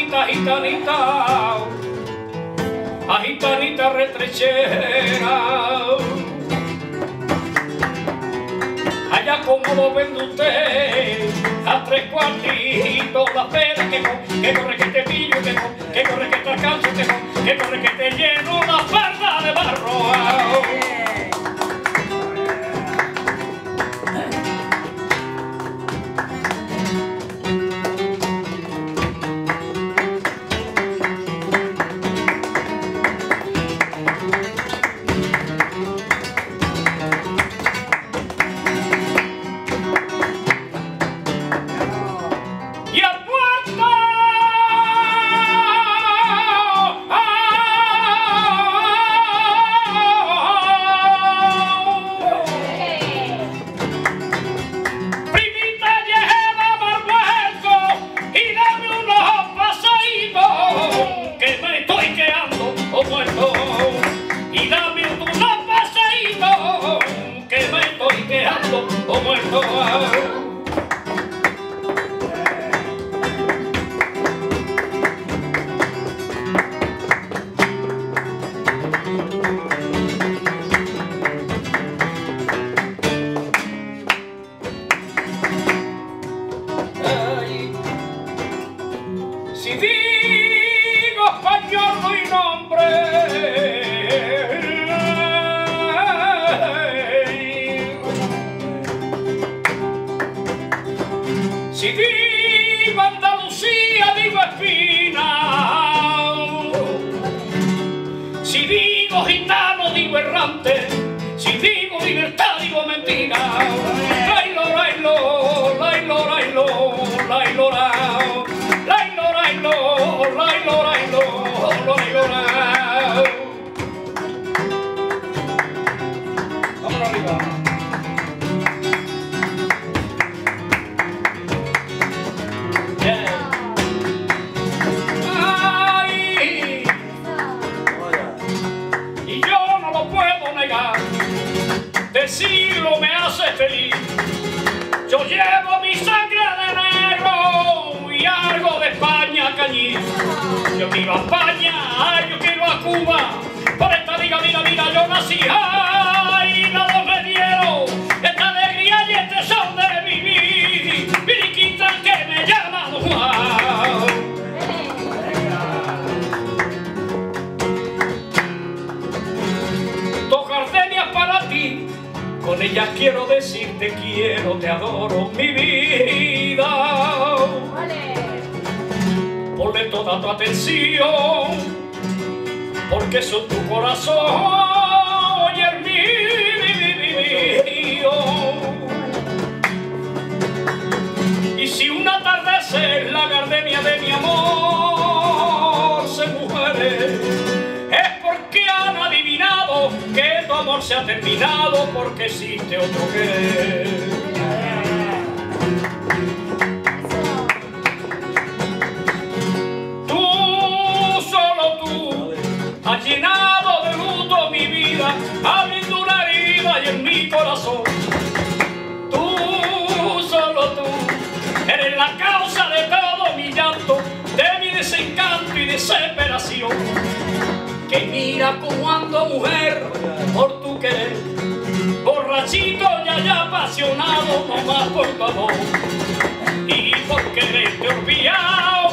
gitanita, gitanita, a gitanita retrechera. Allá como lo vende usted, a tres cuartitos la pera que no, que corre que te pillo, que que corre que te alcanzo, que que corre que te lleno la farda de barro. Digo español nombre. Si digo Andalucía, digo Espina. Si digo gitano, digo errante. Si digo libertad, digo mentira. Lailo, lailo, lailo, lailo, lailo, lailo, lailo, lailo, lailo, Gloria, gloria. Por esta diga, mira, mira, yo nací. ¡Ay! Nada me dieron esta alegría y este son de vivir. Piriquita que me llama Juan. Tocardemias para ti. Con ella quiero decirte quiero, te adoro, mi vida. Ponle toda tu atención que son tu corazón y el mío. Y si un atardecer la gardenia de mi amor se muere, es porque han adivinado que tu amor se ha terminado porque existe otro que. en mi corazón. Tú, solo tú, eres la causa de todo mi llanto, de mi desencanto y desesperación. Que mira cuando mujer, por tu querer, borrachito y allá apasionado, nomás por tu amor. Y por quererte olvidado